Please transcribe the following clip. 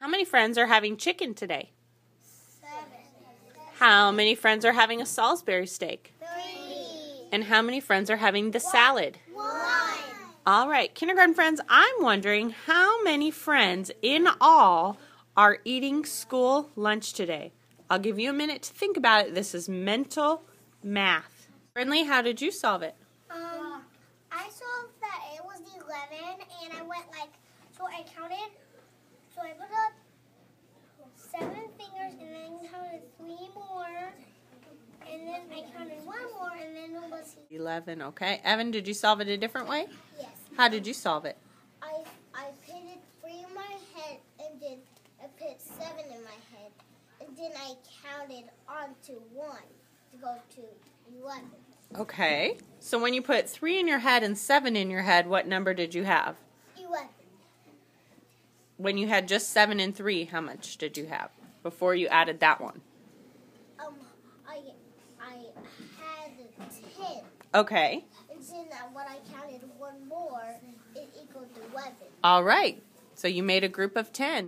How many friends are having chicken today? Seven. How many friends are having a Salisbury steak? Three. And how many friends are having the salad? One. All right, kindergarten friends, I'm wondering how many friends in all are eating school lunch today? I'll give you a minute to think about it. This is mental math. Friendly, how did you solve it? Um, I solved that it was 11, and I went like, so I counted, so I put up seven fingers, and then counted three more, and then I counted one more, and then it was 11, okay. Evan, did you solve it a different way? yes. How did you solve it? I I pitted three in my head, and then I put seven in my head, and then I counted on to one to go to 11. Okay. So when you put 3 in your head and 7 in your head, what number did you have? 11. When you had just 7 and 3, how much did you have before you added that one? Um, I I had 10. Okay. And then when I counted one more, it equaled 11. All right. So you made a group of 10.